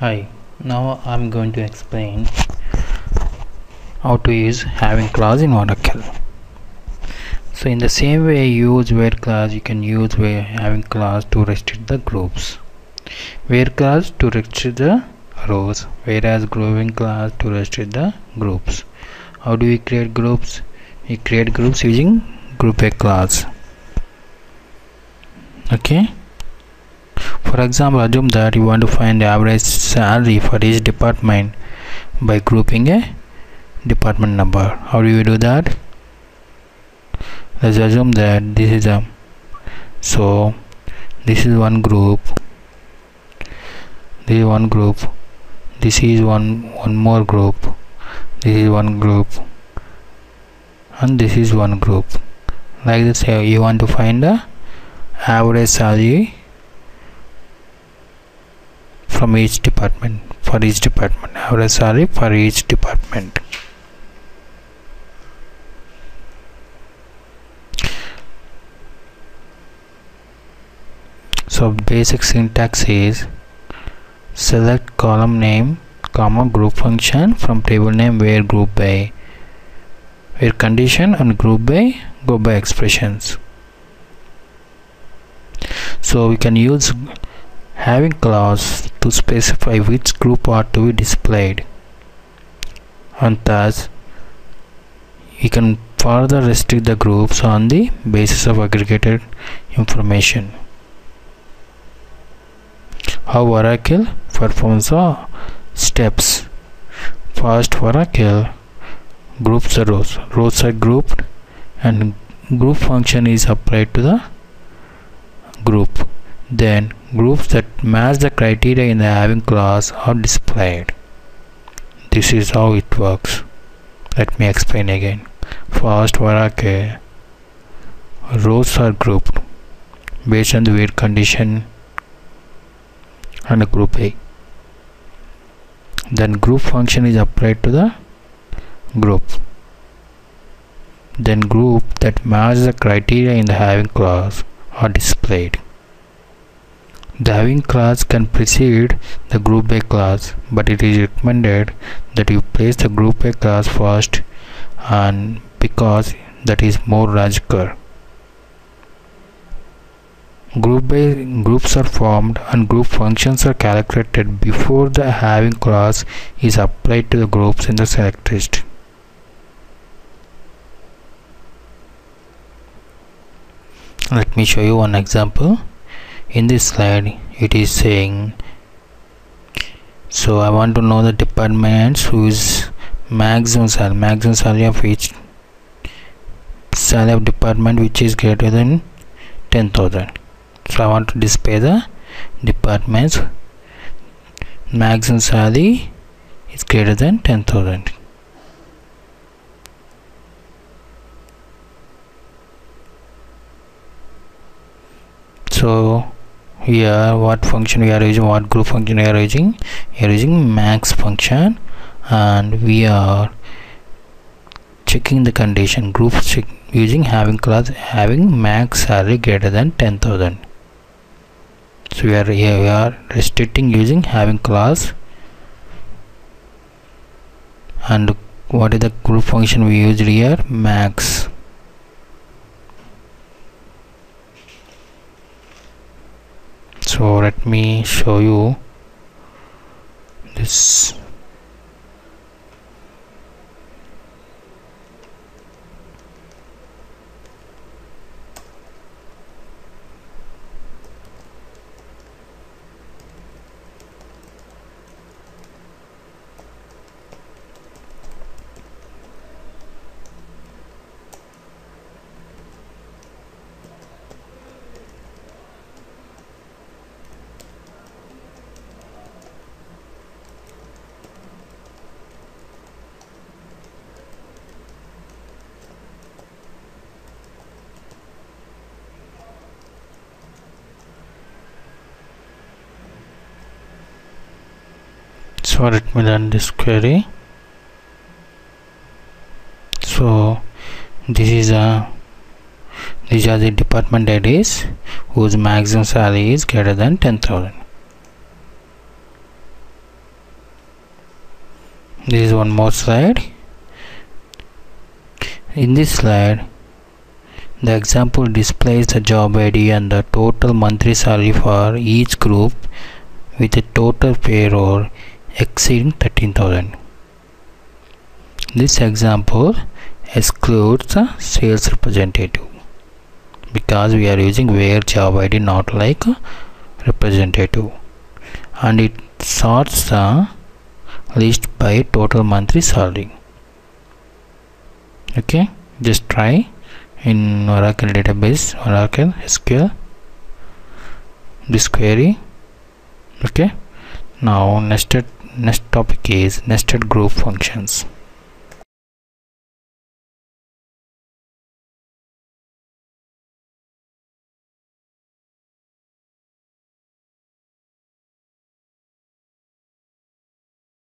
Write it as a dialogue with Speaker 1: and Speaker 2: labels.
Speaker 1: Hi, now I'm going to explain how to use having clause in Oracle. So in the same way you use where clause, you can use where having clause to restrict the groups. Where clause to restrict the rows, whereas grouping clause to restrict the groups. How do we create groups? We create groups using group by clause. Okay for example assume that you want to find the average salary for each department by grouping a department number. How do you do that? Let's assume that this is a so this is one group this is one group this is one one more group this is one group and this is one group. Like this you want to find the average salary from each department for each department. Average salary for each department. So basic syntax is select column name comma group function from table name where group by where condition and group by go by expressions. So we can use having clause to specify which group are to be displayed. And thus you can further restrict the groups on the basis of aggregated information. How oracle performs the steps. First oracle groups the rows. Rows are grouped and group function is applied to the then groups that match the criteria in the having clause are displayed. This is how it works. Let me explain again. First Oracle rows are grouped based on the weight condition and group by. Then group function is applied to the group. Then group that match the criteria in the having clause are displayed. The having clause can precede the group by clause, but it is recommended that you place the group by clause first and because that is more logical. Group by groups are formed and group functions are calculated before the having clause is applied to the groups in the select list. Let me show you one example in this slide it is saying so I want to know the departments whose maximum salary maximum salary of each salary of department which is greater than 10,000 so I want to display the departments. Maximum salary is greater than 10,000 so here what function we are using? What group function we are using? We are using max function. And we are checking the condition group check using having clause having max salary greater than 10000 so we are here we are restricting using having clause. And what is the group function we used here? Max so let me show you this so let me run this query so this is a these are the department IDs whose maximum salary is greater than 10,000 this is one more slide. In this slide the example displays the job ID and the total monthly salary for each group with a total payroll exceeding 13,000. This example excludes the sales representative because we are using where job ID not like representative and it sorts the list by total monthly salary. Okay, just try in Oracle database Oracle SQL this query okay now nested next topic is nested group functions